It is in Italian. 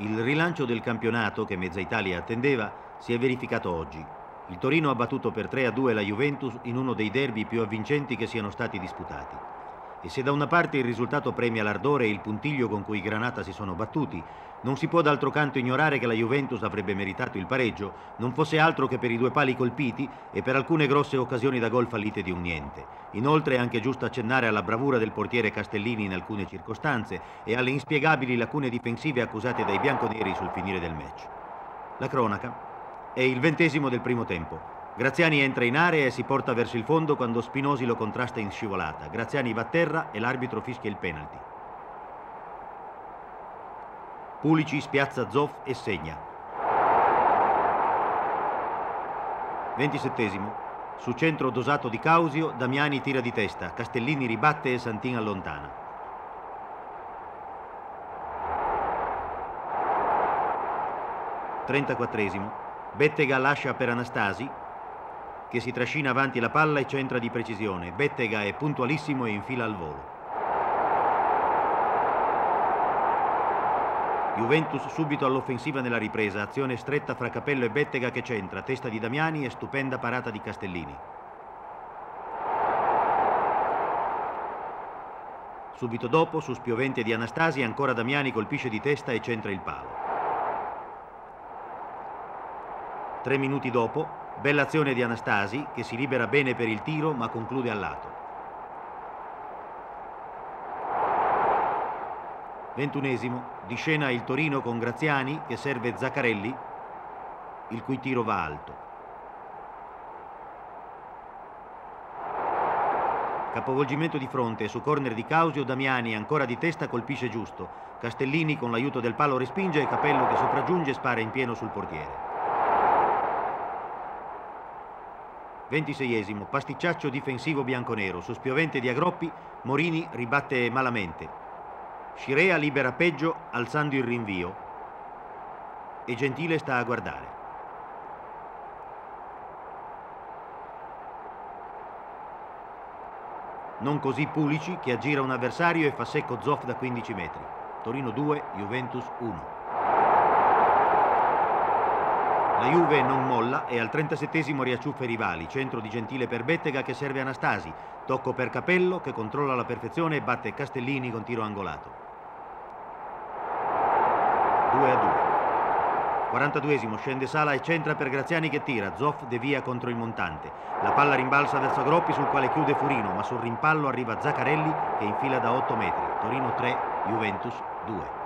Il rilancio del campionato che mezza Italia attendeva si è verificato oggi. Il Torino ha battuto per 3 a 2 la Juventus in uno dei derby più avvincenti che siano stati disputati. E se da una parte il risultato premia l'ardore e il puntiglio con cui i Granata si sono battuti, non si può d'altro canto ignorare che la Juventus avrebbe meritato il pareggio, non fosse altro che per i due pali colpiti e per alcune grosse occasioni da gol fallite di un niente. Inoltre è anche giusto accennare alla bravura del portiere Castellini in alcune circostanze e alle inspiegabili lacune difensive accusate dai bianconeri sul finire del match. La cronaca è il ventesimo del primo tempo. Graziani entra in area e si porta verso il fondo quando Spinosi lo contrasta in scivolata. Graziani va a terra e l'arbitro fischia il penalty. Pulici spiazza Zoff e segna. 27. Su centro dosato di Causio, Damiani tira di testa, Castellini ribatte e Santin allontana. 34. Bettega lascia per Anastasi, che si trascina avanti la palla e centra di precisione. Bettega è puntualissimo e infila al volo. Juventus subito all'offensiva nella ripresa, azione stretta fra Capello e Bettega che centra, testa di Damiani e stupenda parata di Castellini. Subito dopo, su spiovente di Anastasi, ancora Damiani colpisce di testa e centra il palo. Tre minuti dopo, Bella azione di Anastasi che si libera bene per il tiro ma conclude al lato. Ventunesimo, di scena il Torino con Graziani che serve Zaccarelli, il cui tiro va alto. Capovolgimento di fronte, su corner di Causio, Damiani ancora di testa colpisce giusto. Castellini con l'aiuto del palo respinge e Capello che sopraggiunge spara in pieno sul portiere. 26esimo, pasticciaccio difensivo bianconero, su spiovente di Agroppi, Morini ribatte malamente. Scirea libera peggio alzando il rinvio e Gentile sta a guardare. Non così Pulici che aggira un avversario e fa secco Zoff da 15 metri. Torino 2, Juventus 1. La Juve non molla e al 37esimo riacciuffa i rivali, centro di Gentile per Bettega che serve Anastasi, tocco per Capello che controlla la perfezione e batte Castellini con tiro angolato. 2 a 2. 42esimo scende Sala e centra per Graziani che tira, Zoff devia contro il montante. La palla rimbalza verso Groppi sul quale chiude Furino, ma sul rimpallo arriva Zaccarelli che infila da 8 metri. Torino 3, Juventus 2.